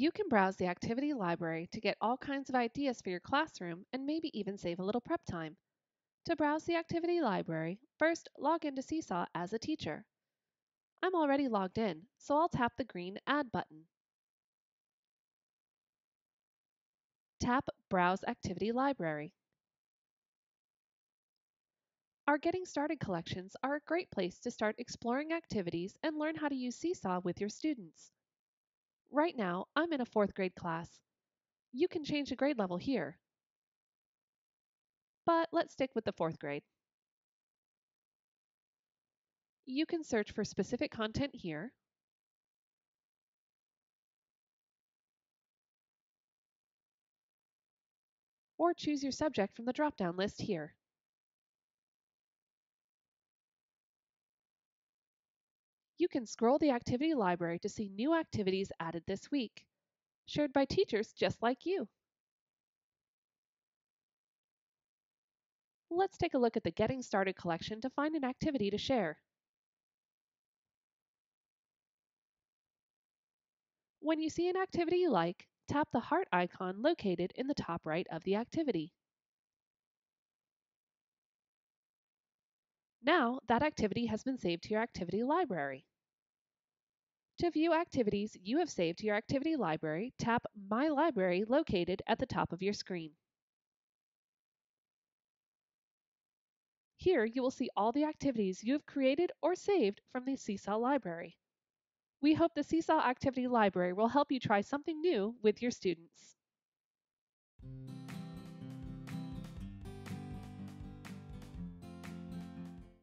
You can browse the activity library to get all kinds of ideas for your classroom and maybe even save a little prep time. To browse the activity library, first log into Seesaw as a teacher. I'm already logged in, so I'll tap the green Add button. Tap Browse Activity Library. Our Getting Started collections are a great place to start exploring activities and learn how to use Seesaw with your students. Right now, I'm in a fourth grade class. You can change the grade level here. But let's stick with the fourth grade. You can search for specific content here. Or choose your subject from the drop-down list here. You can scroll the activity library to see new activities added this week, shared by teachers just like you. Let's take a look at the Getting Started collection to find an activity to share. When you see an activity you like, tap the heart icon located in the top right of the activity. Now that activity has been saved to your activity library. To view activities you have saved to your activity library, tap My Library located at the top of your screen. Here you will see all the activities you have created or saved from the Seesaw library. We hope the Seesaw Activity Library will help you try something new with your students.